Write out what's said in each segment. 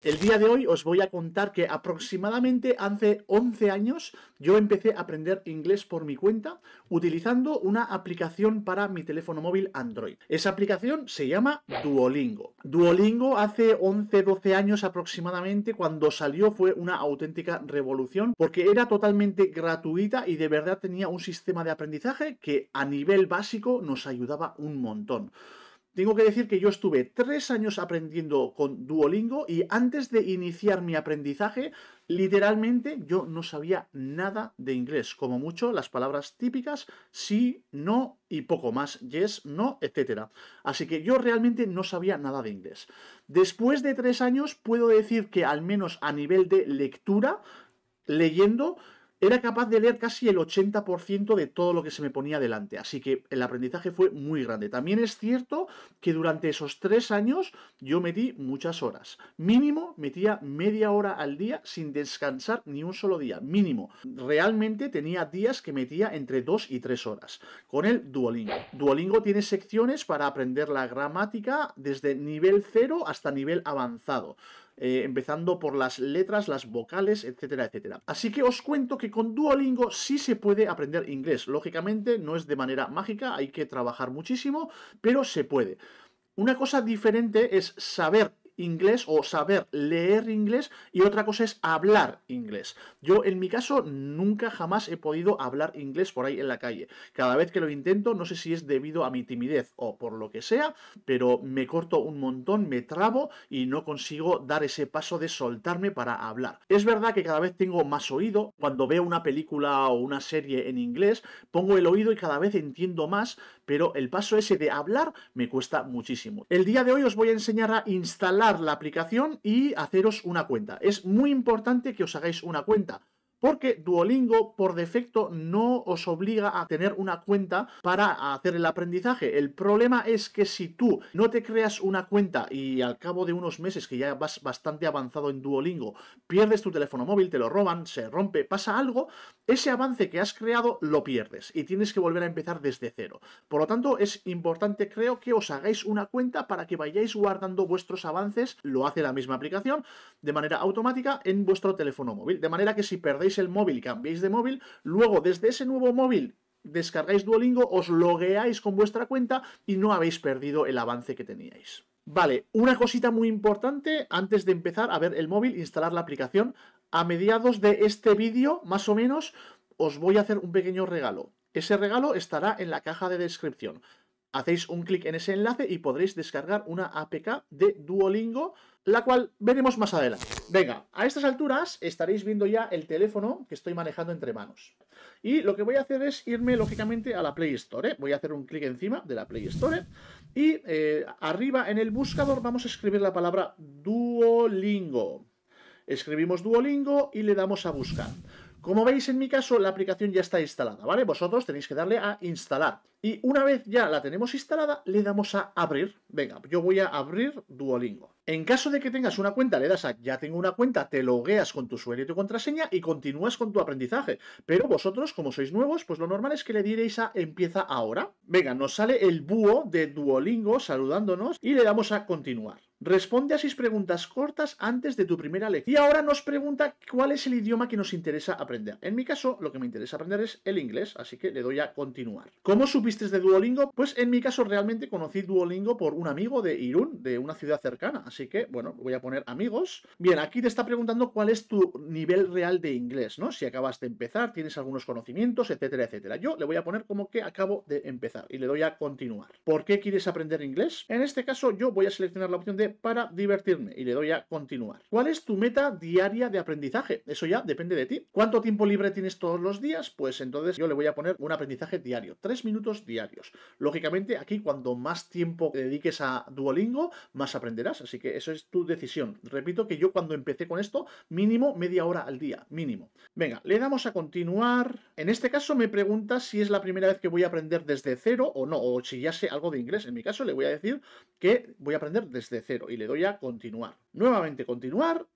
El día de hoy os voy a contar que aproximadamente hace 11 años yo empecé a aprender inglés por mi cuenta utilizando una aplicación para mi teléfono móvil Android. Esa aplicación se llama Duolingo. Duolingo hace 11-12 años aproximadamente cuando salió fue una auténtica revolución porque era totalmente gratuita y de verdad tenía un sistema de aprendizaje que a nivel básico nos ayudaba un montón. Tengo que decir que yo estuve tres años aprendiendo con Duolingo y antes de iniciar mi aprendizaje, literalmente yo no sabía nada de inglés. Como mucho, las palabras típicas sí, no y poco más, yes, no, etc. Así que yo realmente no sabía nada de inglés. Después de tres años, puedo decir que al menos a nivel de lectura, leyendo, era capaz de leer casi el 80% de todo lo que se me ponía delante. Así que el aprendizaje fue muy grande. También es cierto que durante esos tres años yo metí muchas horas. Mínimo metía media hora al día sin descansar ni un solo día. Mínimo. Realmente tenía días que metía entre dos y tres horas. Con el Duolingo. Duolingo tiene secciones para aprender la gramática desde nivel cero hasta nivel avanzado. Eh, empezando por las letras, las vocales, etcétera, etcétera. Así que os cuento que con Duolingo sí se puede aprender inglés. Lógicamente no es de manera mágica, hay que trabajar muchísimo, pero se puede. Una cosa diferente es saber inglés o saber leer inglés y otra cosa es hablar inglés. Yo en mi caso nunca jamás he podido hablar inglés por ahí en la calle. Cada vez que lo intento, no sé si es debido a mi timidez o por lo que sea, pero me corto un montón, me trabo y no consigo dar ese paso de soltarme para hablar. Es verdad que cada vez tengo más oído. Cuando veo una película o una serie en inglés, pongo el oído y cada vez entiendo más, pero el paso ese de hablar me cuesta muchísimo. El día de hoy os voy a enseñar a instalar la aplicación y haceros una cuenta. Es muy importante que os hagáis una cuenta porque Duolingo por defecto no os obliga a tener una cuenta para hacer el aprendizaje. El problema es que si tú no te creas una cuenta y al cabo de unos meses que ya vas bastante avanzado en Duolingo, pierdes tu teléfono móvil, te lo roban, se rompe, pasa algo, ese avance que has creado lo pierdes y tienes que volver a empezar desde cero. Por lo tanto, es importante creo que os hagáis una cuenta para que vayáis guardando vuestros avances, lo hace la misma aplicación, de manera automática en vuestro teléfono móvil. De manera que si perdéis el móvil y de móvil, luego desde ese nuevo móvil descargáis Duolingo, os logueáis con vuestra cuenta y no habéis perdido el avance que teníais. Vale, una cosita muy importante antes de empezar a ver el móvil, instalar la aplicación. A mediados de este vídeo, más o menos, os voy a hacer un pequeño regalo. Ese regalo estará en la caja de descripción. Hacéis un clic en ese enlace y podréis descargar una APK de Duolingo, la cual veremos más adelante. Venga, a estas alturas estaréis viendo ya el teléfono que estoy manejando entre manos. Y lo que voy a hacer es irme lógicamente a la Play Store. ¿eh? Voy a hacer un clic encima de la Play Store y eh, arriba en el buscador vamos a escribir la palabra Duolingo. Escribimos Duolingo y le damos a buscar. Como veis en mi caso la aplicación ya está instalada, ¿vale? Vosotros tenéis que darle a instalar. Y una vez ya la tenemos instalada, le damos a abrir. Venga, yo voy a abrir Duolingo. En caso de que tengas una cuenta, le das a ya tengo una cuenta, te logueas con tu usuario y tu contraseña y continúas con tu aprendizaje. Pero vosotros, como sois nuevos, pues lo normal es que le diréis a empieza ahora. Venga, nos sale el búho de Duolingo saludándonos y le damos a continuar. Responde a seis preguntas cortas antes de tu primera lección. Y ahora nos pregunta cuál es el idioma que nos interesa aprender. En mi caso, lo que me interesa aprender es el inglés, así que le doy a continuar. ¿Cómo supiste de Duolingo? Pues en mi caso realmente conocí Duolingo por un amigo de Irún, de una ciudad cercana. Así que, bueno, voy a poner amigos. Bien, aquí te está preguntando cuál es tu nivel real de inglés, ¿no? Si acabas de empezar, tienes algunos conocimientos, etcétera, etcétera. Yo le voy a poner como que acabo de empezar y le doy a continuar. ¿Por qué quieres aprender inglés? En este caso, yo voy a seleccionar la opción de para divertirme y le doy a continuar. ¿Cuál es tu meta diaria de aprendizaje? Eso ya depende de ti. ¿Cuánto tiempo libre tienes todos los días? Pues entonces yo le voy a poner un aprendizaje diario, tres minutos diarios. Lógicamente aquí cuando más tiempo dediques a Duolingo, más aprenderás, así que eso es tu decisión. Repito que yo cuando empecé con esto, mínimo media hora al día, mínimo. Venga, le damos a continuar. En este caso me pregunta si es la primera vez que voy a aprender desde cero o no, o si ya sé algo de inglés. En mi caso le voy a decir que voy a aprender desde cero y le doy a continuar. Nuevamente continuar.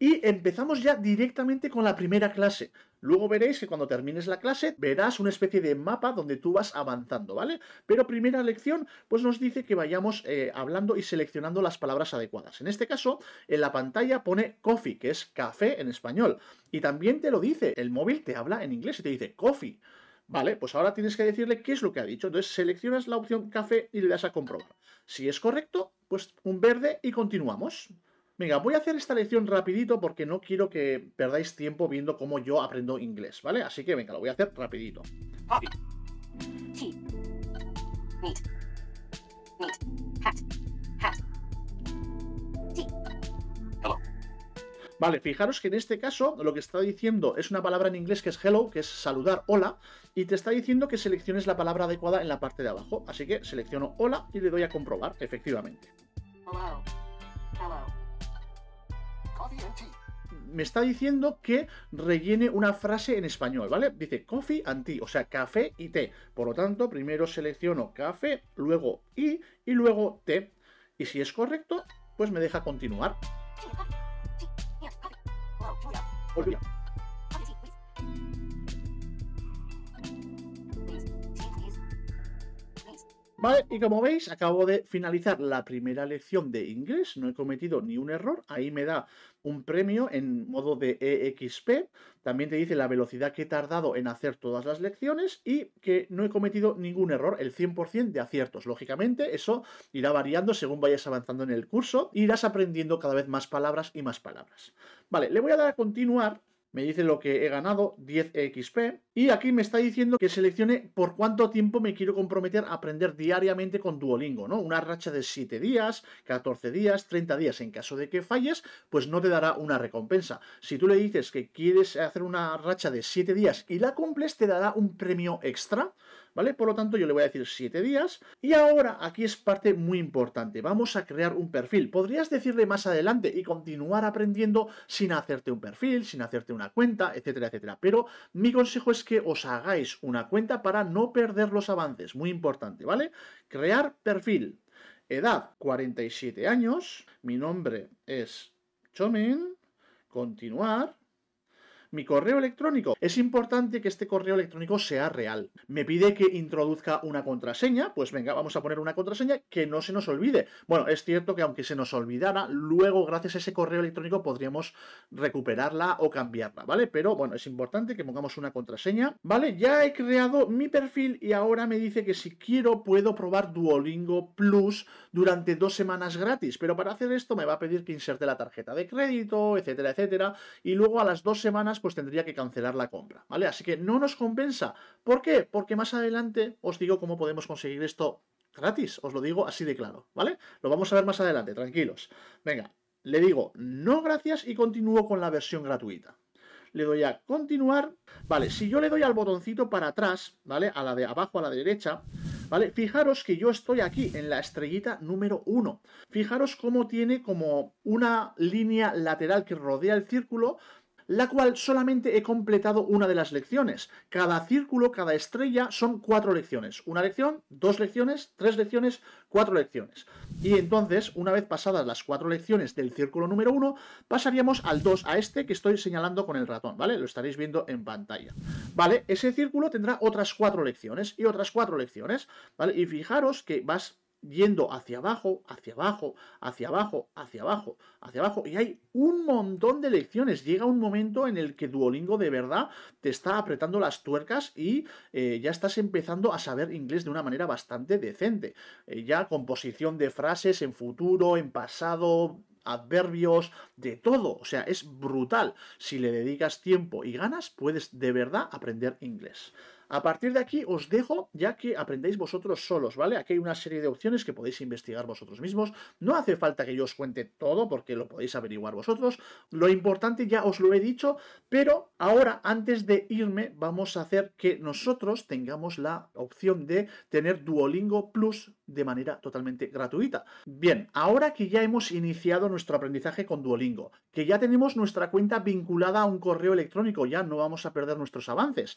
Y empezamos ya directamente con la primera clase. Luego veréis que cuando termines la clase verás una especie de mapa donde tú vas avanzando, ¿vale? Pero primera lección, pues nos dice que vayamos eh, hablando y seleccionando las palabras adecuadas. En este caso, en la pantalla pone coffee, que es café en español. Y también te lo dice, el móvil te habla en inglés y te dice coffee. Vale, pues ahora tienes que decirle qué es lo que ha dicho. Entonces seleccionas la opción café y le das a comprobar. Si es correcto, pues un verde y continuamos. Venga, voy a hacer esta lección rapidito porque no quiero que perdáis tiempo viendo cómo yo aprendo inglés, ¿vale? Así que venga, lo voy a hacer rapidito. Vale, fijaros que en este caso lo que está diciendo es una palabra en inglés que es hello, que es saludar, hola, y te está diciendo que selecciones la palabra adecuada en la parte de abajo. Así que selecciono hola y le doy a comprobar, efectivamente. Hello. Hello me está diciendo que rellene una frase en español, ¿vale? Dice coffee and tea, o sea, café y té. Por lo tanto, primero selecciono café, luego y y luego té. Y si es correcto, pues me deja continuar. 我退掉。Vale, y como veis, acabo de finalizar la primera lección de inglés, no he cometido ni un error, ahí me da un premio en modo de EXP, también te dice la velocidad que he tardado en hacer todas las lecciones y que no he cometido ningún error, el 100% de aciertos. Lógicamente, eso irá variando según vayas avanzando en el curso, irás aprendiendo cada vez más palabras y más palabras. Vale, le voy a dar a continuar me dice lo que he ganado, 10 XP, y aquí me está diciendo que seleccione por cuánto tiempo me quiero comprometer a aprender diariamente con Duolingo, ¿no? Una racha de 7 días, 14 días, 30 días. En caso de que falles, pues no te dará una recompensa. Si tú le dices que quieres hacer una racha de 7 días y la cumples, te dará un premio extra. ¿Vale? Por lo tanto, yo le voy a decir 7 días. Y ahora, aquí es parte muy importante. Vamos a crear un perfil. Podrías decirle más adelante y continuar aprendiendo sin hacerte un perfil, sin hacerte una cuenta, etcétera, etcétera. Pero mi consejo es que os hagáis una cuenta para no perder los avances. Muy importante, ¿vale? Crear perfil. Edad 47 años. Mi nombre es Chomin. Continuar mi correo electrónico. Es importante que este correo electrónico sea real. Me pide que introduzca una contraseña, pues venga, vamos a poner una contraseña que no se nos olvide. Bueno, es cierto que aunque se nos olvidara, luego gracias a ese correo electrónico podríamos recuperarla o cambiarla, ¿vale? Pero bueno, es importante que pongamos una contraseña, ¿vale? Ya he creado mi perfil y ahora me dice que si quiero puedo probar Duolingo Plus durante dos semanas gratis, pero para hacer esto me va a pedir que inserte la tarjeta de crédito, etcétera, etcétera, y luego a las dos semanas pues tendría que cancelar la compra, ¿vale? Así que no nos compensa. ¿Por qué? Porque más adelante os digo cómo podemos conseguir esto gratis, os lo digo así de claro, ¿vale? Lo vamos a ver más adelante, tranquilos. Venga, le digo no gracias y continúo con la versión gratuita. Le doy a continuar. Vale, si yo le doy al botoncito para atrás, ¿vale? A la de abajo a la derecha, ¿vale? Fijaros que yo estoy aquí en la estrellita número 1. Fijaros cómo tiene como una línea lateral que rodea el círculo, la cual solamente he completado una de las lecciones. Cada círculo, cada estrella son cuatro lecciones. Una lección, dos lecciones, tres lecciones, cuatro lecciones. Y entonces, una vez pasadas las cuatro lecciones del círculo número uno, pasaríamos al 2, a este que estoy señalando con el ratón, ¿vale? Lo estaréis viendo en pantalla. ¿Vale? Ese círculo tendrá otras cuatro lecciones y otras cuatro lecciones, ¿vale? Y fijaros que vas yendo hacia abajo, hacia abajo, hacia abajo, hacia abajo, hacia abajo. Y hay un montón de lecciones. Llega un momento en el que Duolingo de verdad te está apretando las tuercas y eh, ya estás empezando a saber inglés de una manera bastante decente. Eh, ya composición de frases en futuro, en pasado, adverbios, de todo. O sea, es brutal. Si le dedicas tiempo y ganas, puedes de verdad aprender inglés. A partir de aquí os dejo ya que aprendáis vosotros solos, ¿vale? Aquí hay una serie de opciones que podéis investigar vosotros mismos. No hace falta que yo os cuente todo porque lo podéis averiguar vosotros. Lo importante ya os lo he dicho, pero ahora antes de irme vamos a hacer que nosotros tengamos la opción de tener Duolingo Plus de manera totalmente gratuita. Bien, ahora que ya hemos iniciado nuestro aprendizaje con Duolingo, que ya tenemos nuestra cuenta vinculada a un correo electrónico, ya no vamos a perder nuestros avances.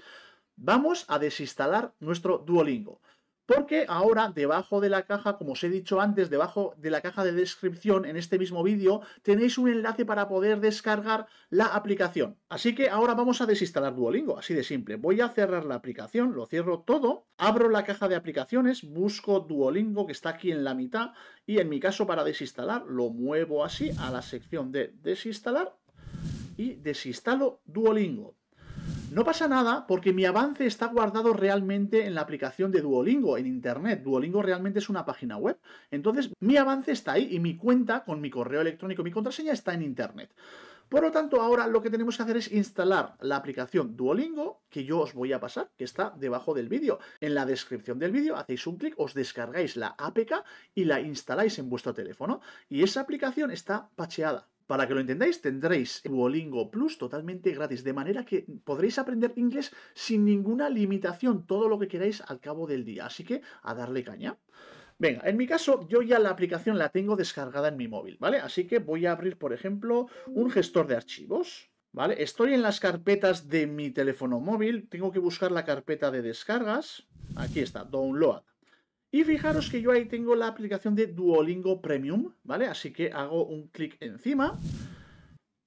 Vamos a desinstalar nuestro Duolingo. porque ahora debajo de la caja, como os he dicho antes, debajo de la caja de descripción en este mismo vídeo, tenéis un enlace para poder descargar la aplicación. Así que ahora vamos a desinstalar Duolingo, así de simple. Voy a cerrar la aplicación, lo cierro todo, abro la caja de aplicaciones, busco Duolingo que está aquí en la mitad y en mi caso para desinstalar lo muevo así a la sección de desinstalar y desinstalo Duolingo. No pasa nada porque mi avance está guardado realmente en la aplicación de Duolingo, en Internet. Duolingo realmente es una página web. Entonces, mi avance está ahí y mi cuenta con mi correo electrónico, mi contraseña está en Internet. Por lo tanto, ahora lo que tenemos que hacer es instalar la aplicación Duolingo, que yo os voy a pasar, que está debajo del vídeo. En la descripción del vídeo hacéis un clic, os descargáis la APK y la instaláis en vuestro teléfono. Y esa aplicación está pacheada. Para que lo entendáis, tendréis Duolingo Plus totalmente gratis, de manera que podréis aprender inglés sin ninguna limitación, todo lo que queráis al cabo del día. Así que a darle caña. Venga, en mi caso, yo ya la aplicación la tengo descargada en mi móvil, ¿vale? Así que voy a abrir, por ejemplo, un gestor de archivos. ¿Vale? Estoy en las carpetas de mi teléfono móvil, tengo que buscar la carpeta de descargas. Aquí está, download. Y fijaros que yo ahí tengo la aplicación de Duolingo Premium, ¿vale? Así que hago un clic encima,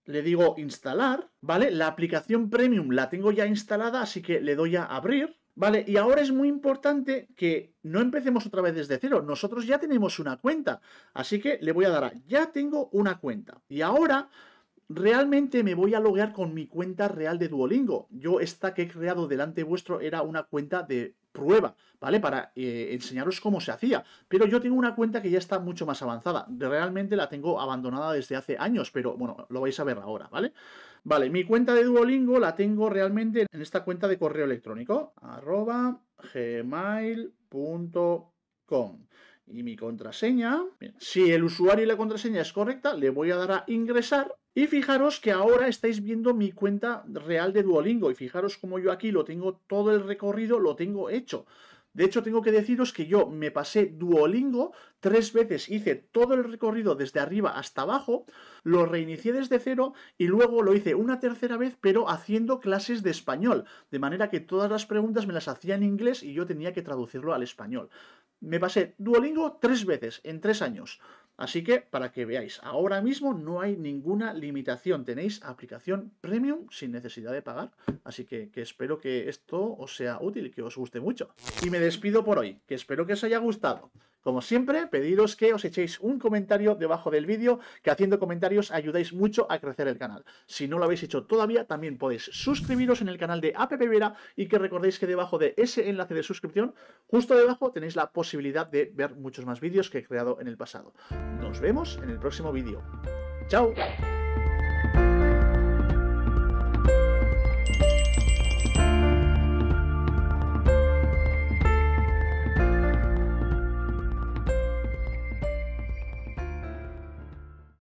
le digo instalar, ¿vale? La aplicación Premium la tengo ya instalada, así que le doy a abrir, ¿vale? Y ahora es muy importante que no empecemos otra vez desde cero, nosotros ya tenemos una cuenta, así que le voy a dar a ya tengo una cuenta. Y ahora realmente me voy a loguear con mi cuenta real de Duolingo. Yo esta que he creado delante vuestro era una cuenta de prueba, ¿vale? Para eh, enseñaros cómo se hacía. Pero yo tengo una cuenta que ya está mucho más avanzada. Realmente la tengo abandonada desde hace años, pero bueno, lo vais a ver ahora, ¿vale? Vale, mi cuenta de Duolingo la tengo realmente en esta cuenta de correo electrónico, arroba gmail.com. Y mi contraseña, si el usuario y la contraseña es correcta, le voy a dar a ingresar y fijaros que ahora estáis viendo mi cuenta real de Duolingo y fijaros como yo aquí lo tengo todo el recorrido, lo tengo hecho. De hecho, tengo que deciros que yo me pasé Duolingo tres veces, hice todo el recorrido desde arriba hasta abajo, lo reinicié desde cero y luego lo hice una tercera vez, pero haciendo clases de español. De manera que todas las preguntas me las hacía en inglés y yo tenía que traducirlo al español. Me pasé Duolingo tres veces en tres años. Así que, para que veáis, ahora mismo no hay ninguna limitación. Tenéis aplicación premium sin necesidad de pagar. Así que, espero que esto os sea útil que os guste mucho. Y me despido por hoy, que espero que os haya gustado. Como siempre, pediros que os echéis un comentario debajo del vídeo, que haciendo comentarios ayudáis mucho a crecer el canal. Si no lo habéis hecho todavía, también podéis suscribiros en el canal de App Vera y que recordéis que debajo de ese enlace de suscripción, justo debajo tenéis la posibilidad de ver muchos más vídeos que he creado en el pasado. Nos vemos en el próximo vídeo. ¡Chao!